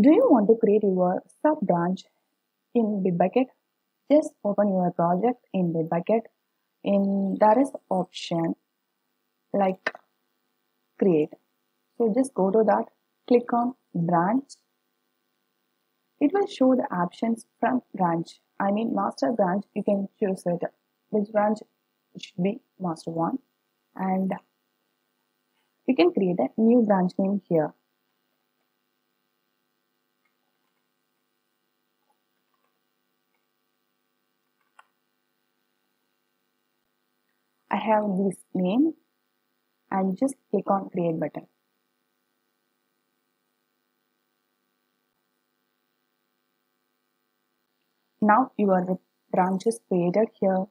Do you want to create your sub branch in Bitbucket? Just open your project in Bitbucket. In there is option like create. So just go to that, click on branch. It will show the options from branch. I mean master branch. You can choose it. Which branch should be master one, and you can create a new branch name here. I have this name and just click on create button. Now your branch is created here.